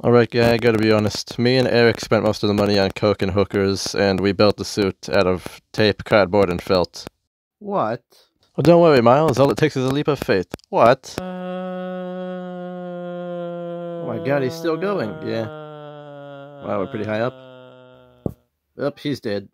Alright, guy, I gotta be honest. Me and Eric spent most of the money on coke and hookers, and we built the suit out of tape, cardboard, and felt. What? Well, don't worry, Miles. All it takes is a leap of faith. What? Oh my god, he's still going. Yeah. Wow, we're pretty high up. Up, he's dead.